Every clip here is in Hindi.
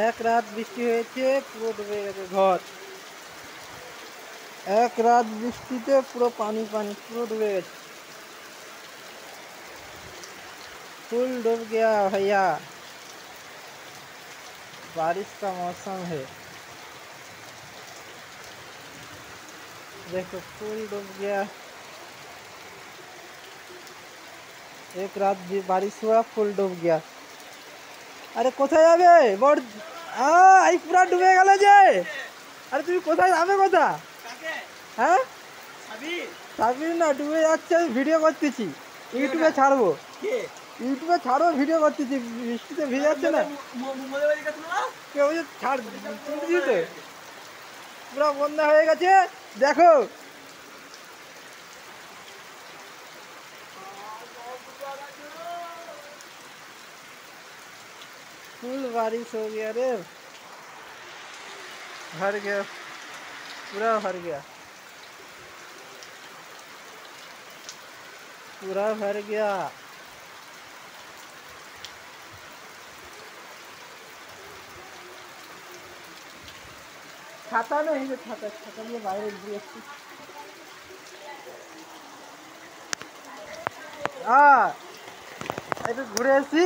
এক রাত বৃষ্টি হয়েছে পুরো ডুবে গেছে ঘর এক রাত বৃষ্টিতে পুরো পানি পানি পুরো ডুবে গেছে फुल डूब गया भैया बारिश का मौसम है देखो फुल डूब गया एक रात भी बारिश हुआ फुल डूब गया আরে কোথায় যাবে? বড় এই পুরা ডুবে গেল যে। আরে তুমি কোথায়? যাবে কোথা হ্যাঁ? সাবির না, ডুবে যাচ্ছে ভিডিও করতেছি। ইউটিউবে ছাড়বো। ইউটিউবে ছাড়বো ভিডিও করতেছি। বৃষ্টিতে ভিজে যাচ্ছে না। কেউ ছাড় পুরো বন্যা হয়ে গেছে। দেখো फुल बारिश हो गया रे। भर गया। पूरा भर गया। पूरा भर गया। खाता नहीं तो खाता खाता ये बाहर भी अच्छी आ, ऐसे घुरे सी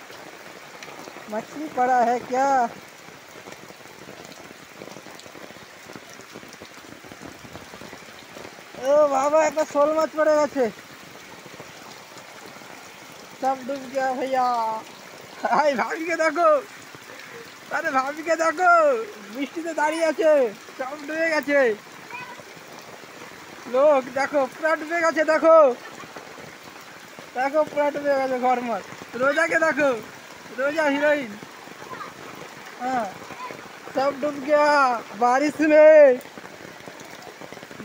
मछली पड़ा है क्या ও বাবা একটা শোল মাছ পড়ে গেছে সব ডুব গিয়া ভাইয়া হাই ভাবিকে দেখো আরে ভাবিকে দেখো বৃষ্টিতে দাঁড়িয়ে আছে সব ডুবে গেছে লোক দেখো পুরা ডুবে গেছে দেখো দেখো পুরা ডুবে গেছে ঘর মাছ রোজাকে দেখো रोजा हीरोइन हाँ सब डूब गया बारिश में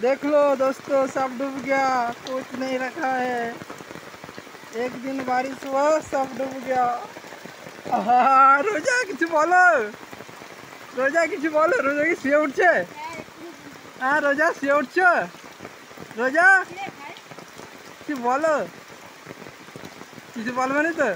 देख लो दोस्तों सब डूब गया कुछ नहीं रखा है एक दिन बारिश हुआ सब डूब गया हाँ रोजा কিছু বলো রোজা কিছু বলো রোজা কি শুয়ে উঠছে হ্যাঁ রোজা শুয়ে উঠছো রোজা কিছু বলো কিছু বলবে না তো ওই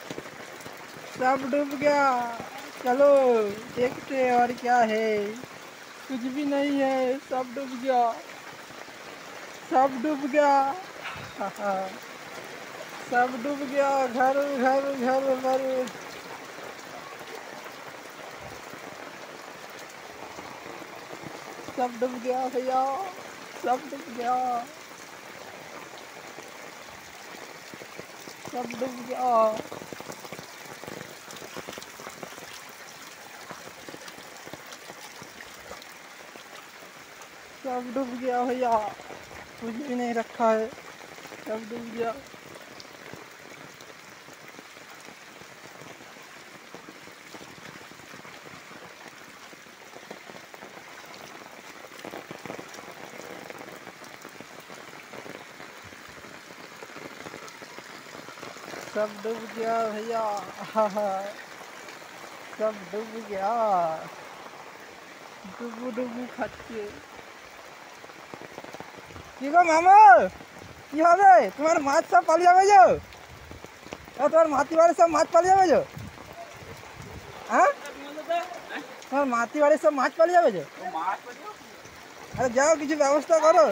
सब डूब गया। चलो, देखते और क्या है। कुछ भी नहीं है, सब डूब गया। सब डूब गया। सब डूब गया। घर घर घर घर। सब डूब गया भैया। सब डूब गया। सब डूब गया। सब डूब गया भैया कुछ भी नहीं रखा है। सब डूब गया। सब डूब गया भैया। सब डूब गया। डूबू डूबू खाती। है কি গো মামা? কি হবে? তোমার মাছ সব পালিয়ে যাবে যো তোমার মাতি বাড়ির সব মাছ পালিয়ে যাবে যো হ্যাঁ? তোমার মাতি বাড়ির সব মাছ পালিয়ে যাবে যো আরে যাও, কিছু ব্যবস্থা করো।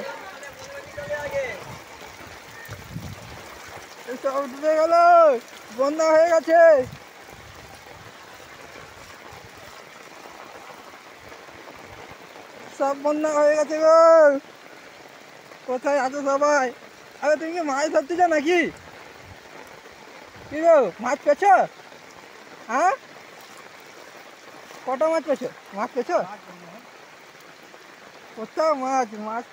সব ডুবে গেল বন্যা হয়ে গেছে। সব বন্যা হয়ে গেছে গো। কোথায় আছো সবাই আরে তুমি কি মাছ ধরতে চাও নাকি কি গো মাছ পেছো হ্যাঁ কটা মাছ পেছো মাছ পেছো কোথাও মাছ মাছ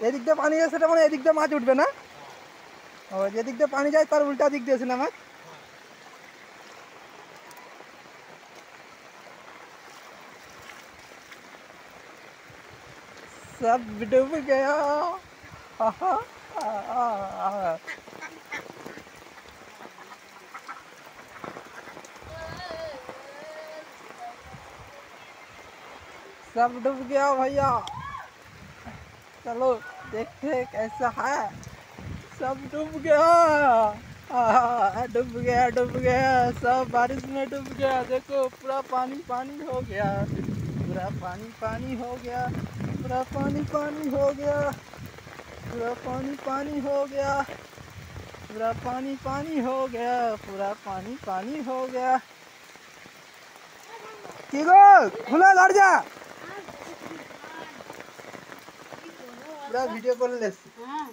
এদিক দিয়ে পানি যায় সেটা মানে এদিক দিয়ে মাছ উঠবে না ও যেদিক দিয়ে পানি যায় তার উল্টা দিক দিয়েছে না মাছ सब डूब गया आहा, आहा। सब डूब गया भैया। चलो देखते कैसा है। सब डूब गया। डूब गया डूब गया। सब बारिश में डूब गया। देखो, पूरा पानी पानी हो गया। पूरा पानी पानी हो गया। पूरा पानी पानी हो गया। पूरा पानी पानी हो गया। पूरा पानी पानी हो गया, पूरा पानी पानी हो गया। की खुला, लड़ जा। पूरा वीडियो कॉल ले। हाँ।